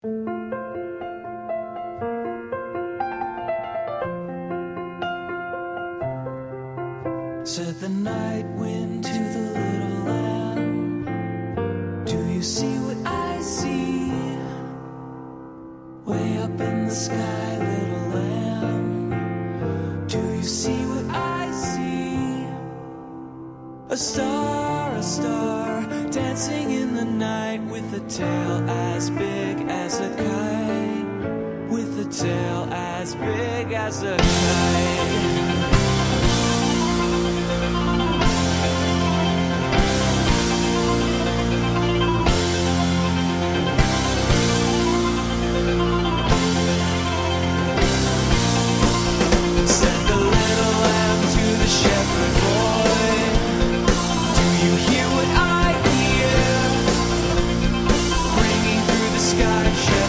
Said the night wind to the little lamb, Do you see what I see? Way up in the sky, little lamb. Do you see what I see? A star, a star, dancing in the night with a tail as big as a kite. With a tail as big as a kite. gotta show.